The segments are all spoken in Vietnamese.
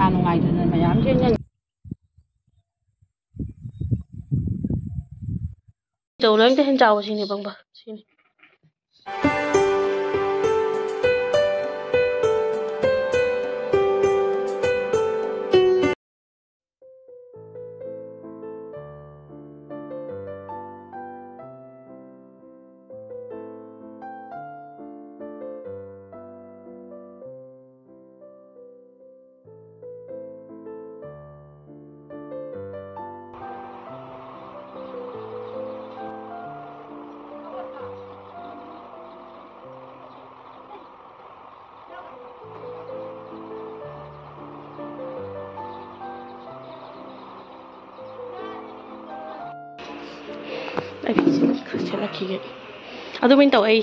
ꯃꯁꯥ ꯅꯨꯡꯉꯥꯏꯇꯗꯅ ꯃꯌꯥꯝ ꯆꯦꯟꯒꯅꯤ ꯆꯧ ꯅꯪ ꯍꯦꯟ ꯆꯥꯎꯕ ꯁꯤꯅꯤ ꯕꯪꯕ ꯁꯤꯅꯤ ꯁꯦꯠꯂꯛꯈꯤꯒꯦ ꯑꯗꯨꯃꯥꯏꯅ ꯇꯧ ꯑꯩ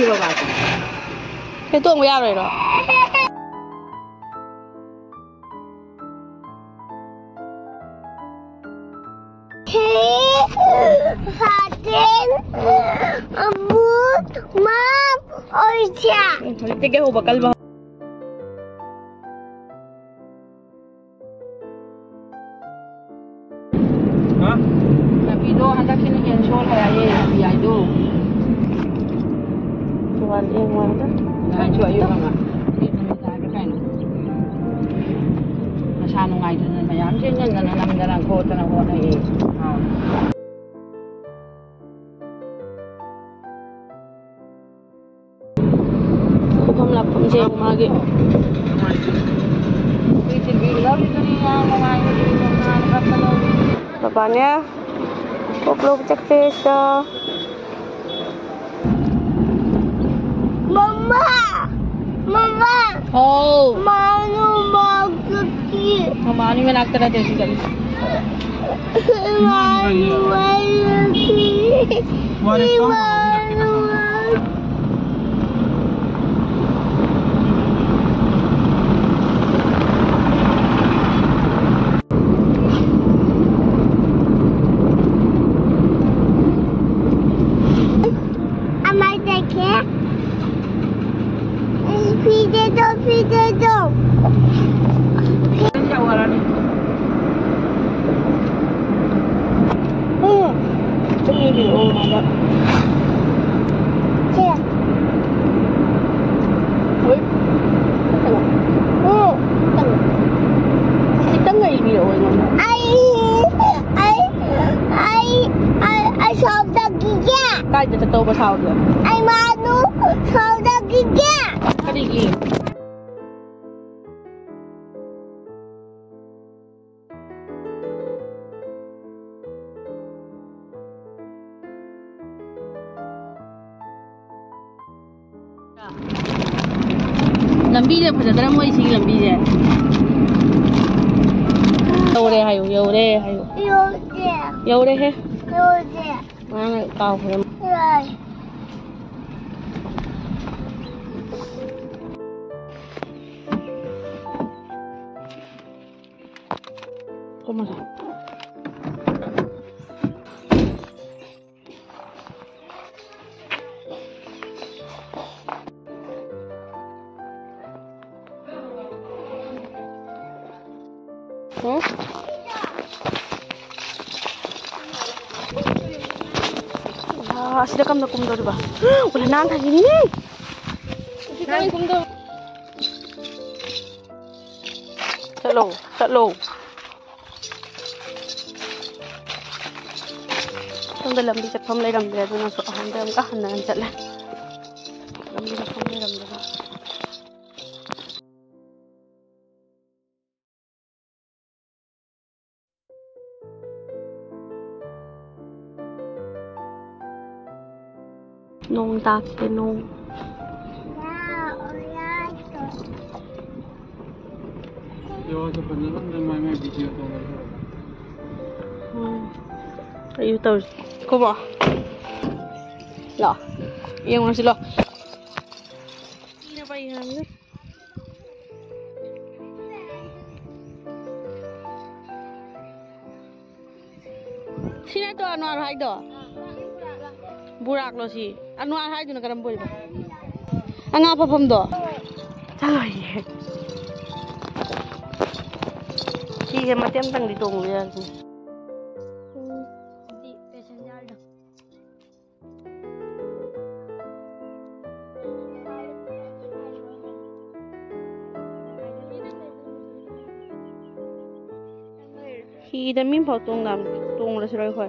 ¿Qué ¿Qué es lo que? ng kota ng una eh. Ah. Hukom lang pong siya kumagi. Bapaknya, kok belum cek? Mama, mama. Oh. Mama. Manu magkakil. Mama, ini yung nagtara dito guys? What is 정리비 오 맞아. Here. 헐. 잠깐만. Oh, 잠깐만. 식당 가입이 오 이거. I, I, I, I, I saw the giga. 까이드 저 떠버 사오려. I Manu saw ꯂꯝꯕꯤꯁꯦ ꯐꯖꯗ꯭ꯔꯥ ꯃꯣꯏ ꯁꯤꯒꯤ ꯂꯝꯕꯤꯁꯦ ꯌꯧꯔꯦ ꯍꯥꯏꯌꯨ ꯌꯧꯔꯦ ꯍꯥꯏꯌꯨ You're there. ꯌꯧꯔꯦꯍꯦ You're there. ꯃꯥꯅ ꯀꯥꯎꯈ꯭ꯔꯦ Hmm? asli ah, kamu na kumdo diba? udah nanti ang hangin niya. Ikaw yung kumdo. Hello, hello. Tung dalam bijak pam lai ram bila tu nang suka handam kah jalan. Ram bijak pam lai ram. nung takinong. Hmm. Ayo tau, kuma. Lah, yang mana sila? Ini apa yang ni? Sina tu anu arah itu. Burak lo si. Anu hai tu nak karam boleh anga ngáp pam do? Chalo ye si he matiam tang di tong le Di khi đã miếng phao tung làm tung là rồi khỏi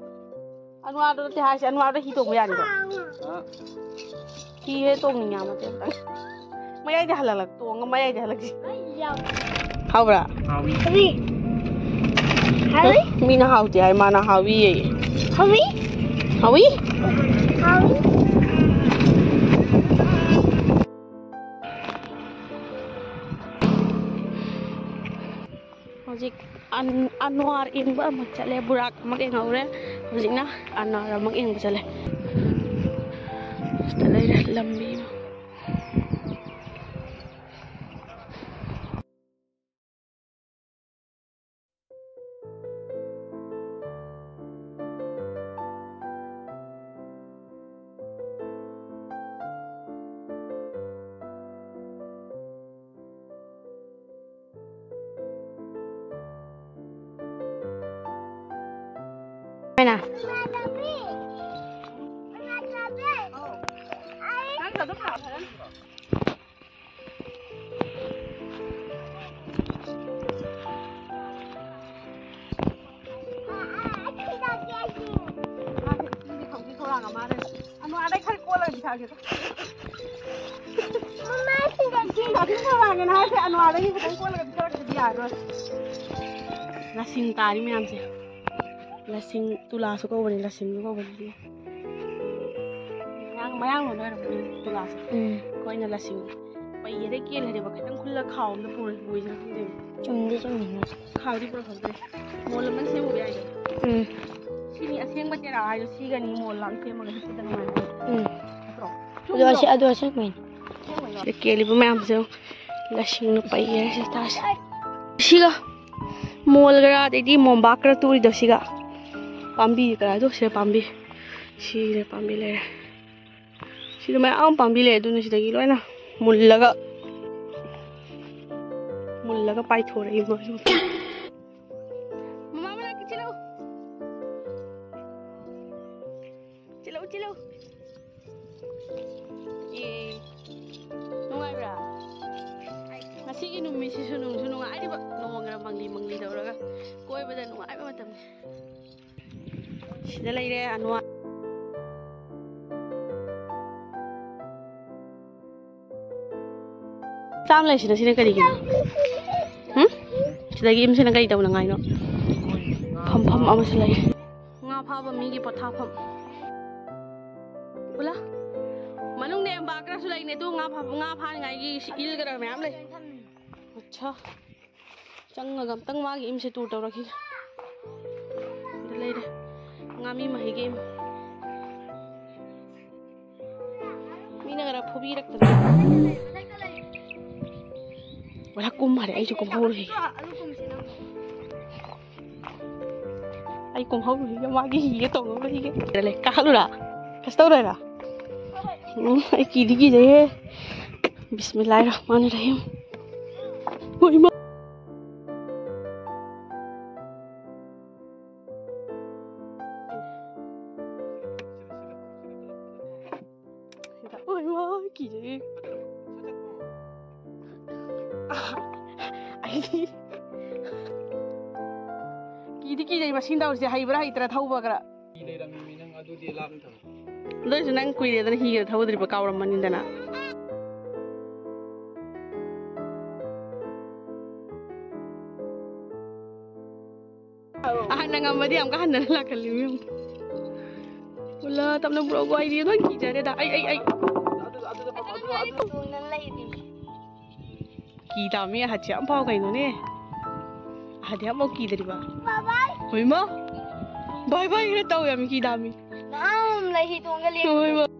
anu ada teh hasi anu ada hitung ya nih ah. ki he tong ni nyama teh tang maya dah lalak tong maya dah lalak sih hau bra hawi. Hawi. Mina hau teh mana hawi ye hawi? Hawi? Hawi. Anwar in ba magcale burak mag ingaw re Musik na, anak ramang yang basale. Eh. Basta lang, lambi. Dia terus. Lasing tari macam sih. ꯂꯁꯤꯡ ꯇꯨꯂꯥꯁꯨ ꯀꯧꯕꯅꯤ ꯂꯁꯤꯡꯁꯨ ꯀꯧꯕꯅꯤ ꯃꯌꯥꯡ ꯃꯌꯥꯡꯂꯣꯟꯗ ꯑꯣꯏꯔꯝꯒꯅꯤ ꯇꯨꯂꯥꯁꯦ ꯑꯩꯈꯣꯏꯅ ꯂꯁꯤꯡ ꯄꯩꯌꯦꯗ ꯀꯦꯜꯂꯗꯤꯕ ꯈꯤꯇꯪ ꯈꯨꯜꯂ ꯈꯥꯎ ꯑꯝꯗ ꯄꯨꯔ ꯄꯨꯔꯤꯁꯤꯅ ꯈꯪꯗꯦꯕ ꯆꯨꯝꯗꯤ ꯆꯨꯝꯃꯤ ꯈꯥꯎꯗꯤ ꯄꯨꯔꯛꯐꯝꯗ꯭ꯔꯦ ꯃꯣꯜ ꯑꯃ ꯁꯦꯝꯃꯨꯕ ꯌꯥꯏꯗꯣ ꯎꯝ ꯁꯤꯅꯤ ꯑꯁꯦꯡꯕ ꯇꯦꯔꯥ ꯍꯥꯏꯗꯣ ꯁꯤꯒꯅꯤ ꯃꯣꯜ ꯑꯃ ꯁꯦꯝꯃꯒ ꯁꯤꯗ ꯅꯨꯡꯉꯥꯏꯅ ꯎꯝ ꯑꯗꯣ ꯑꯁꯤ ꯑꯗꯣ ꯑꯁꯦꯡꯕꯩꯅꯤ ꯁꯤꯗ ꯀꯦꯜꯂꯤꯕ ꯃꯌꯥꯝꯁꯦ ꯂꯁꯤꯡꯅ ꯄꯩꯌꯦ ꯁꯤ ꯇꯥꯁꯦ ꯁꯤꯒ ꯃꯣꯜꯒꯔꯥ ꯑꯗꯩꯗꯤ ꯃꯣꯝꯕꯥꯛꯀꯔ ꯇꯨꯔꯤꯗꯣ ꯁꯤꯒ pambi cái đó sẽ ado asi, main. Sila keli pa ma'am so lasing no pa iya sa taas. Siga. Mol gara de di mom bakra turi do siga. Pambi gara do sila pambi. Sila pambi le. Sila may ang pambi le do na sila gilo na. Mullaga. Mullaga pai thore mo. Mama mala ki chilo. Chilo chilo. Yay. Nuwaira. Masih ini misi sunung sunung ay di sida layidhi cái gì laisina sina karigino hmm sidagi im sina kari tawna ngai nó phom phom ama sila nga phaba mi gi potha phom bula manung ne ba kra sulai này tu nga phao nga phao ngay gi il gara me am lai acha chang ngam tang ma gi im se tu taw kia. mamimahigim. Minagarap hubirak pa Wala kong mara, ay kong huli. Ay kong huli, yung magi higa to, mga higa. Dale, kakalula. Kastaw na na. Ay kidigi jaye. Bismillahirrahmanirrahim. 새끼지. 아이디. 기디기디 막 신다고 이제 하이브라 이따라 타고 봐라. 너는 난 꾸이래더니 희게 타고 들이 봐 까오라 만인다나. 아, 나 감바디 암가 하늘라 갈리면. 몰라, 땀나 물어고 아이디 넌 기자래다. 아이 아이 아이 kita mi hati am pau kai none hati am ki dari ba bye bye oi ma bye bye re tau ya mi ki dami nam lai hi tonga le oi ma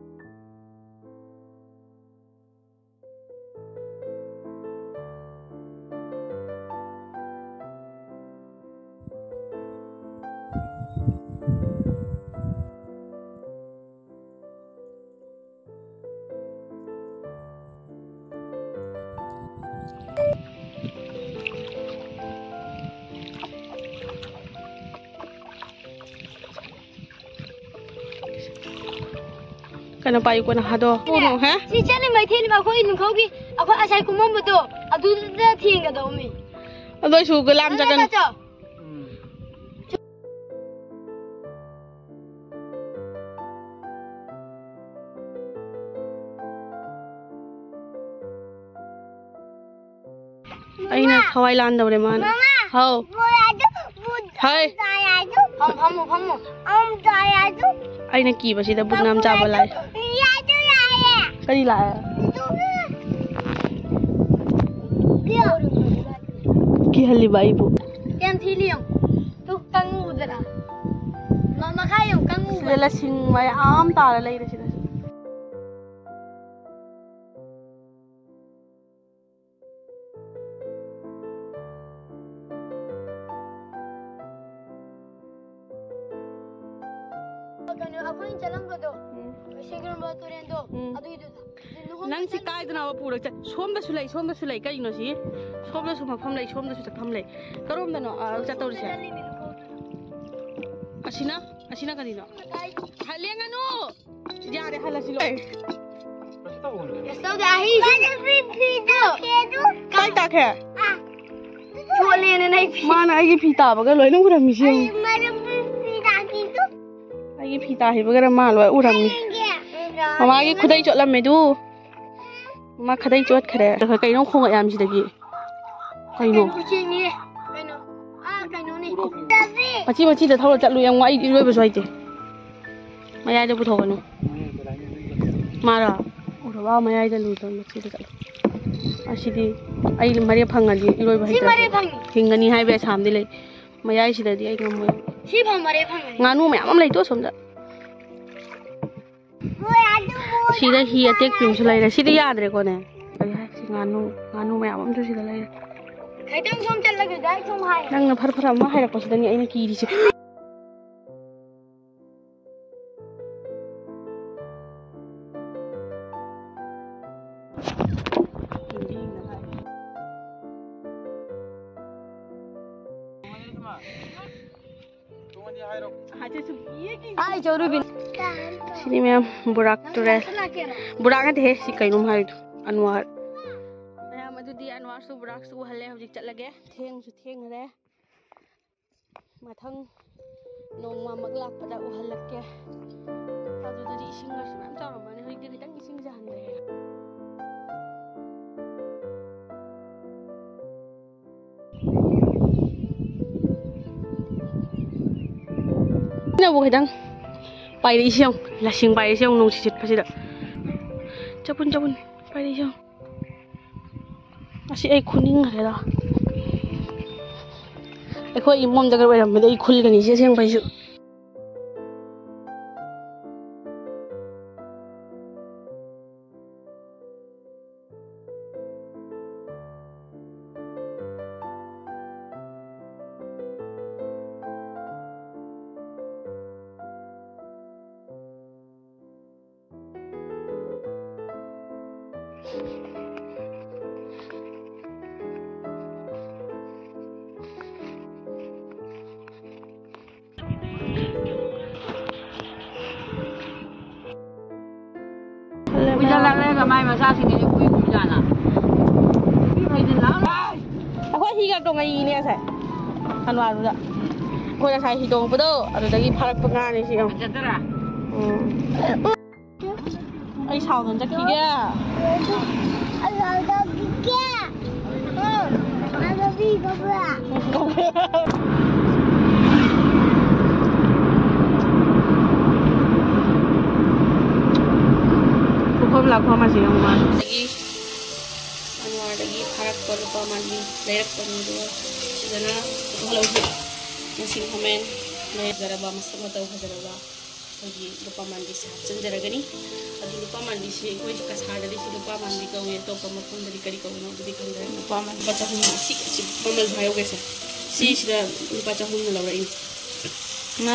ꯀꯩꯅꯣ ꯄꯥꯏꯌꯨꯀꯣ ꯅꯍꯥꯗꯣ ꯄꯨꯅꯣ ꯍꯦ ꯁꯤ ꯆꯠꯂꯤ ꯃꯩꯊꯦꯜꯕ ꯑꯩꯈꯣꯏ ꯅꯤꯡꯊꯧꯒꯤ ꯑꯩꯈꯣꯏ ꯑꯁꯥꯏ ꯀꯨꯝꯃꯝꯕꯗꯣ ꯑꯗꯨꯗ ꯊꯦꯡꯒꯗꯧꯅꯤ ꯑꯗꯨꯏꯁꯨ ꯒꯂꯥꯝ ꯆꯠꯀꯅꯨ ꯆꯠꯆꯣ 음. ꯑꯩꯅ ꯊꯋꯥꯏ ꯂꯥꯟꯗꯧꯔꯦ ꯃꯥꯅ ꯍꯥꯎ Murado, mud, ꯍꯥꯏ dayado, ꯐꯝ ꯐꯝꯃꯣ ꯐꯝꯃꯣ um, dayado. ꯑꯩꯅ ꯀꯤꯕꯁꯤꯗ ꯕꯨꯠꯅꯥꯝ ꯆꯥꯕ ꯂꯥꯛꯑꯦ Yado, yaya. ꯀꯔꯤ ꯂꯥꯛꯑꯦ ꯀꯤꯍꯜꯂꯤꯕ ꯑꯩꯕꯨ ꯌꯥꯝ ꯊꯤꯂꯤ ꯌꯦꯡꯉꯣ ꯇꯨ ꯀꯪ ꯎꯗ꯭ꯔꯥ ꯃ- ꯃꯈꯥ ꯌꯦꯡꯉꯣ ꯀꯪ ꯎꯕ꯭ꯔꯥ ꯁꯤꯗ ꯂꯁꯤꯡ ꯃꯌꯥꯝ ꯇꯥꯔ ꯂꯩꯔꯦ ꯁꯤꯗ ꯀꯩꯅꯣ ꯑꯩꯈꯣꯏꯅ ꯆꯠꯂꯝꯕꯗꯣ ꯁꯤꯒ꯭ꯔꯝꯕ ꯇꯨꯔꯦꯟꯗꯣ ꯎꯝ. ꯅꯪꯁꯤ ꯀꯥꯏꯗꯅꯕ ꯄꯨꯔꯒ ꯆꯠ ꯁꯣꯝꯗꯁꯨ ꯂꯩ ꯁꯣꯝꯗꯁꯨ ꯂꯩ ꯀꯩꯅꯣ ꯁꯤ ꯁꯣꯝꯗꯁꯨ ꯃꯐꯝ ꯂꯩ ꯁꯣꯝꯗꯁꯨ ꯆꯠꯐꯝ ꯂꯩ ꯀꯔꯣꯝꯗꯅꯣ ꯆꯠꯇꯧꯔꯤꯁꯦ ꯑꯁꯤꯅ ꯑꯁꯤꯅ ꯀꯔꯤꯅꯣ ꯍꯜꯂꯦꯡꯉꯅꯨ ꯌꯥꯔꯦ ꯍꯜꯂꯁꯤ ꯂꯣꯏ ꯀꯥꯏ ꯇꯥꯈ꯭ꯔꯦ ꯃꯥꯅ ꯑꯩꯒꯤ ꯐꯤ ꯇꯥꯕꯒ ꯂꯣꯏꯅ ꯎꯔꯝꯃꯤꯁꯦ ꯑꯩꯒꯤ ꯐꯤ ꯇꯥꯈꯤꯕꯒꯔ ꯃꯥ ꯂꯣꯏ ꯎꯔꯝꯃꯤ ꯃꯃꯥꯒꯤ ꯈꯨꯗꯩ ꯆꯣꯠꯂꯝꯃꯦ ꯑꯗꯨ ꯃꯥ ꯈꯗꯩ ꯆꯣꯠꯈ꯭ꯔꯦ ꯑꯗ ꯀꯩꯅꯣ ꯈꯣꯡꯉꯛ ꯌꯥꯝ ꯁꯤꯗꯒꯤ ꯀꯩꯅꯣ ꯎꯆꯦꯛꯅꯤ ꯀꯩꯅꯣ ꯑꯥ ꯀꯩꯅꯣꯅꯤ ꯃꯆꯤ ꯃꯆꯤꯗ ꯊꯧꯔ ꯆꯠꯂꯨ ꯌꯦꯡꯉꯣ ꯑꯩ ꯏꯔꯣꯏꯕꯁꯨ ꯍꯩꯇꯦ ꯃꯌꯥꯏꯗ ꯄꯨꯊꯣꯛꯀꯅꯨ ꯃꯥꯔꯣ ꯎꯔꯕ ꯃꯌꯥꯏꯗ ꯂꯨꯗ ꯃꯆꯤꯗ ꯆꯠꯂꯨ ꯑꯁꯤꯗꯤ ꯑꯩ ꯃꯔꯦ ꯐꯪꯉꯗꯤ ꯏꯔꯣꯏꯕ ꯁꯤ ꯃꯔꯦ ꯍꯩꯇ꯭ꯔꯁꯨ ꯐꯪꯉꯤ ꯍꯤꯡꯒꯅꯤ ꯍꯥꯏꯕ ꯑꯁꯥꯝꯗꯤ ꯂꯩ ꯃꯌꯥꯏꯁꯤꯗꯗꯤ ꯑꯩ ꯉꯝꯃꯣꯏ ꯁꯤ ꯐꯪ ꯃꯔꯦ ꯐꯪꯒꯅꯤ ꯉꯥꯅꯨ ꯃꯌꯥꯝ ꯑꯃ ꯂꯩꯇꯣ ꯁꯣꯝꯗ ꯁꯤꯗ ꯍꯤ ꯑꯇꯦꯛꯄꯤ ꯑꯃꯁꯨ ꯂꯩꯔꯦ ꯁꯤꯗꯤ ꯌꯥꯗ꯭ꯔꯦꯀꯣꯅꯦ ꯀꯔꯤ ꯍꯥꯏ ꯁꯤ ꯉꯥꯅꯨ ꯉꯥꯅꯨ ꯃꯌꯥꯝ ꯑꯃꯁꯨ ꯁꯤꯗ ꯂꯩꯔꯦ ꯈꯤꯇꯪ ꯁꯣꯝ ꯆꯠꯂꯒ ꯗꯥꯏꯔꯦꯛ ꯁꯣꯝ ꯍꯥꯏ ꯅꯪꯅ ꯐꯔ ꯐꯔ ꯑꯃ ꯍꯥꯏꯔꯛꯄꯁꯤꯗꯅꯤ ꯑꯩꯅ ꯀꯤꯔꯤꯁꯦ sini ma'am burak tures burak ate si kainum hari anwar ya madu di anwar su burak su hale hojik chat lage theng su theng re mathang nongma maglak pada uhalak ke adu di ising ga su ma'am tawra mane hoi ke kitang ising jahan re nào bố đang bay đi xong là xin bay đi xong nông chít phải được chấp quân chấp quân. Bay đi xong à chị ai khôn nhưng rồi đó? Ai khôi im mong ra cái bài làm mình đây khôn cái này chứ, xem bay chứ မှာစားစီနေတယ်ကိုယ်ကိုကြလားပြီးမနေလားအခုဟီကတော့ငါကြီးနေဆက်အန်ဝါရူကကိုယ်ကဆိုင်ဟီတော့ဘတော့အဲ့ဒါကြီးဖာပငါနေရှိအောင်ကျတဲ့လားအဲ့ဆောင်တော့ကြည့်ကြအဲ့တော့ကြည့်ကြအဲ့တော့ဒီကဘရာ ꯌꯦꯡꯉꯣ ꯃꯥ ꯑꯗꯒꯤ ꯑꯟꯋꯥꯔꯗꯒꯤ ꯐꯥꯔꯛꯄ ꯂꯨꯄꯥ ꯃꯥꯟꯕꯤ ꯂꯩꯔꯛꯄꯅꯤ ꯑꯗꯨꯒ ꯁꯤꯗꯅ ꯍꯜꯂꯧꯁꯤ ꯅꯤꯡꯁꯤꯡ ꯈꯥꯃꯦꯟ ꯂꯩꯖꯔꯕ ꯃꯁꯛ ꯃꯇꯧ ꯐꯖꯔꯕ ꯑꯩꯈꯣꯏꯒꯤ ꯂꯨꯄꯥ ꯃꯥꯟꯕꯤꯁꯦ ꯍꯥꯞꯆꯤꯟꯖꯔꯒꯅꯤ ꯑꯗꯨ ꯂꯨꯄꯥ ꯃꯥꯟꯕꯤꯁꯤ ꯑꯩꯈꯣꯏ ꯀꯁꯥꯔꯗꯗꯤ ꯁꯤ ꯂꯨꯄꯥ ꯃꯥꯟꯕꯤ ꯀꯧꯏ ꯑꯇꯣꯞꯄ ꯃꯐꯝꯗꯗꯤ ꯀꯔꯤ ꯀꯧꯕꯅꯣ ꯑꯗꯨꯗꯤ ꯈꯪꯗ꯭ꯔꯦ ꯂꯨꯄꯥ ꯃꯥꯟꯕꯤ ꯂꯨꯄꯥ ꯆꯍꯨꯝ ꯁꯤ ꯁꯤ ꯃꯃꯜ ꯍꯥꯏꯌꯣꯒꯦꯁꯦ ꯁꯤꯁꯤꯗ ꯂꯨꯄꯥ ꯆꯍꯨꯝꯅ ꯂꯧꯔꯛꯏꯅꯤ ꯉꯥ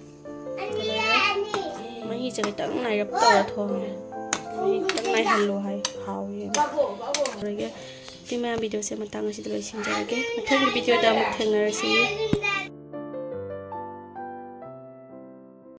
đi chơi cái này gặp tàu là thôi trận này hành lùa hay hào vậy rồi cái team video xem mà tăng cái gì đó xin chào cái mà thấy cái video đó mình thằng này sẽ